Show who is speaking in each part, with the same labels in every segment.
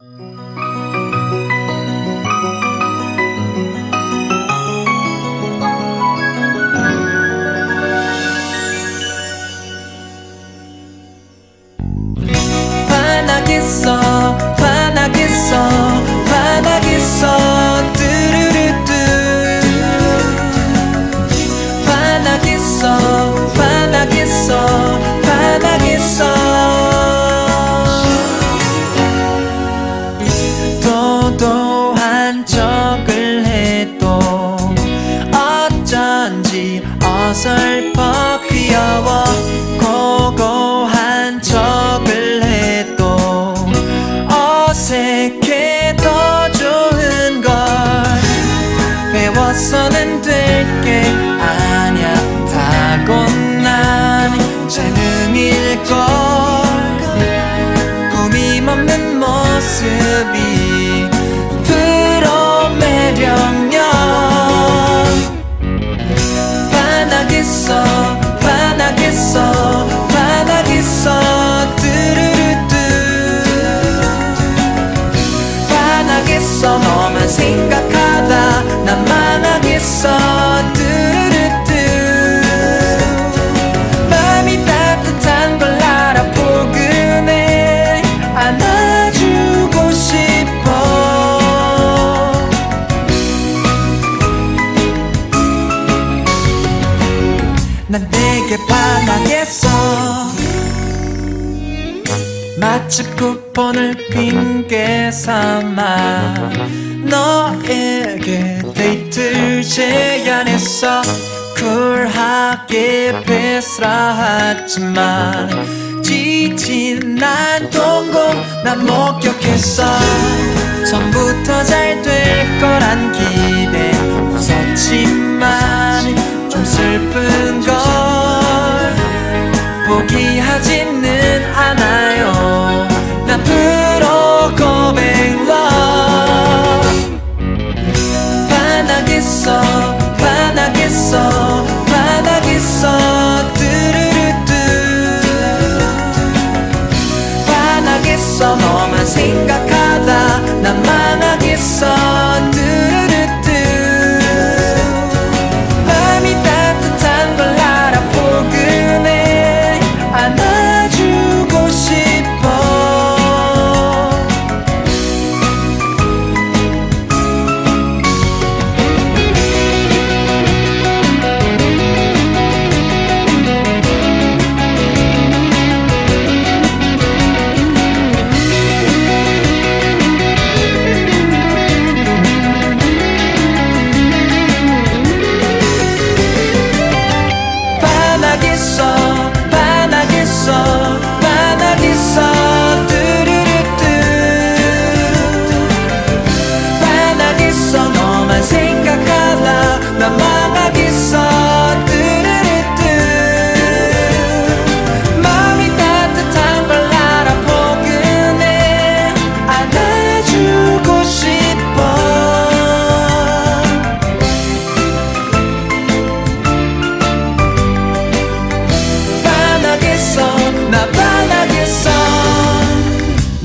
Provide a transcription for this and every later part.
Speaker 1: Música 어설퍼 귀여워 바닥에서 바닥에서 두루두루 바닥에서 너만 생각 마치 쿠폰을 핑계 삼아 너에게 데이트를 제안했어. 쿨하게 베스라 하지만 지친 난 동공 난 목격했어 슬픈 걸 포기하지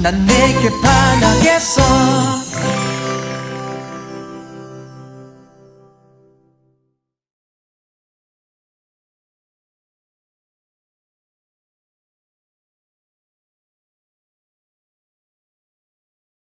Speaker 1: 난 내게 반하겠어